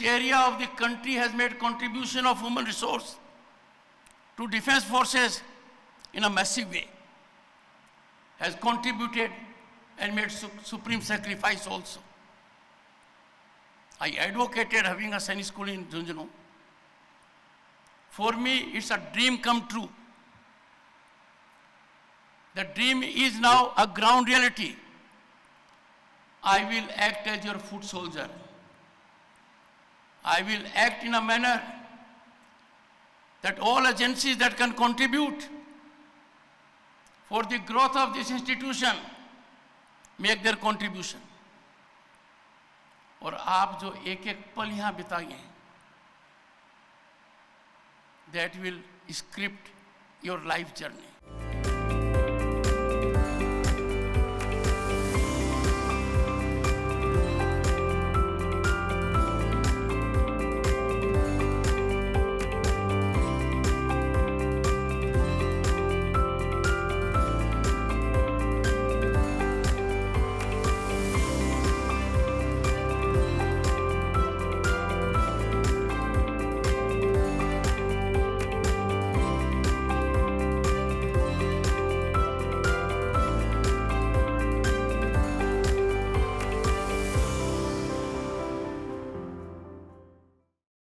this area of the country has made contribution of human resource to defense forces in a massive way, has contributed and made su supreme sacrifice also. I advocated having a Sainik school in Jhunjhunu. For me, it's a dream come true. The dream is now a ground reality. I will act as your foot soldier. I will act in a manner that all agencies that can contribute for the growth of this institution make their contribution. और आप जो एक एक पल यहाँ बिताए हैं that will script your life journey.